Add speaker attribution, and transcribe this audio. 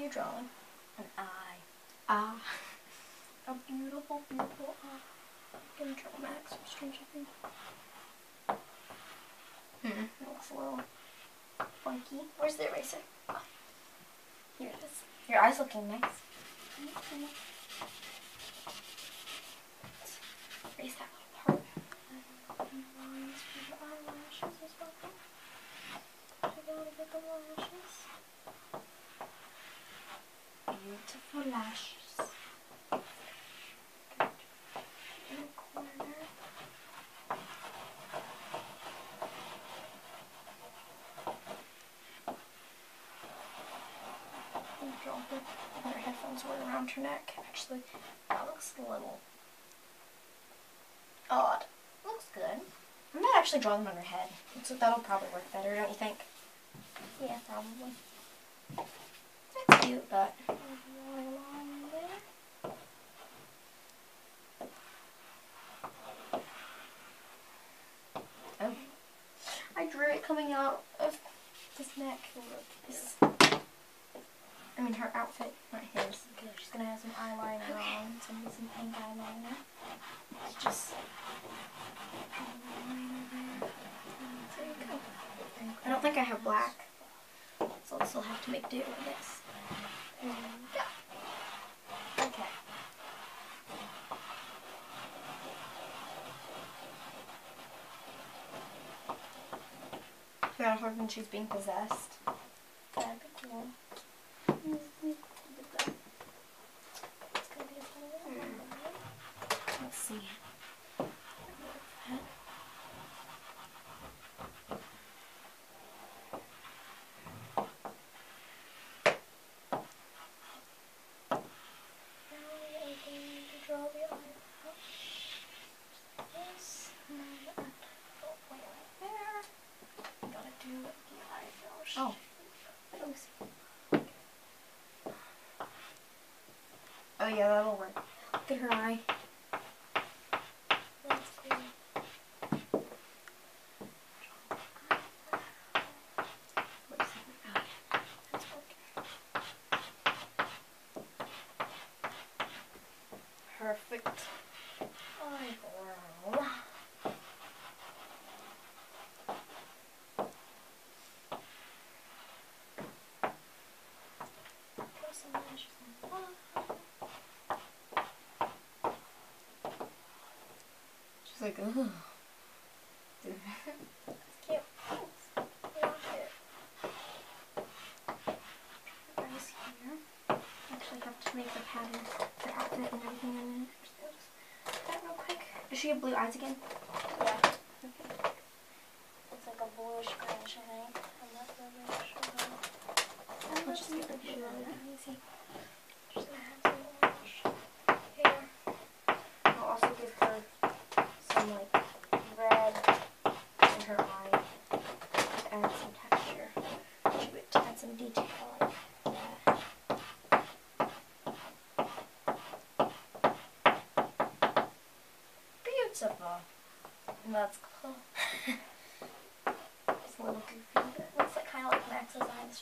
Speaker 1: you drawing? An eye.
Speaker 2: Ah.
Speaker 1: A beautiful, beautiful eye. I'm gonna draw Max from Stranger Things.
Speaker 2: Hmm.
Speaker 1: It looks a little funky. Where's the eraser? Oh. Here it is. Your eye's looking nice. Erase that little part. And lines for your eyelashes as well. I gotta get the lashes. Beautiful lashes. Her, headphones were around her neck. Actually, that looks a little odd. Looks good. I might actually draw them on her head. So that'll probably work better, don't you think? Yeah, probably. That's cute, but along there. Oh. I drew it coming out of his neck. His, I mean, her outfit, not his. Okay, she's gonna have some eyeliner on, some some pink eyeliner. It's just eyeliner there. There you go. I don't think I have black, so I'll still have to make do with this. There we go. Okay. Her when she's being possessed. That'd be cool. Let's see. Now we are going to draw the eyebrow. This, and then oh, way right there. Gotta do the eyebrow. Oh. Oh yeah, that'll work. Look at her eye. Perfect. Eyebrow. Put some lashes on the bottom. She's like, cute. Thanks. I here. Actually have to make the pattern, outfit and everything in. Just do that real quick. She have blue eyes again? Yeah. Okay. It's like a bluish greenish, I think. I'm not really sure. Let's just get the blue on it. Easy. Just gonna have some orange hair. I'll also give her some like red in her eye to add some texture to it, to add some detail like that. Beautiful. And that's cool. it's a little goofy, it looks like kind of like Max's eye, the